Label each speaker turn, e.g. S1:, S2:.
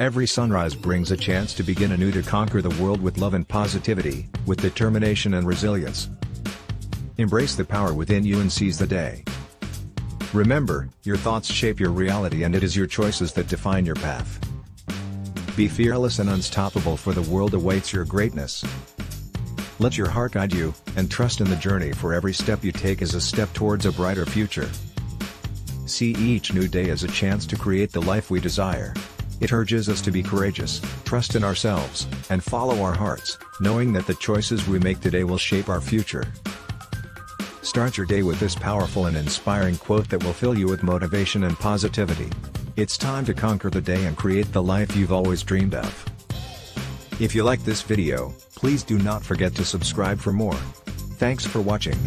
S1: Every sunrise brings a chance to begin anew to conquer the world with love and positivity, with determination and resilience. Embrace the power within you and seize the day. Remember, your thoughts shape your reality and it is your choices that define your path. Be fearless and unstoppable for the world awaits your greatness. Let your heart guide you, and trust in the journey for every step you take is a step towards a brighter future. See each new day as a chance to create the life we desire. It urges us to be courageous, trust in ourselves, and follow our hearts, knowing that the choices we make today will shape our future. Start your day with this powerful and inspiring quote that will fill you with motivation and positivity. It's time to conquer the day and create the life you've always dreamed of. If you like this video, please do not forget to subscribe for more. Thanks for watching.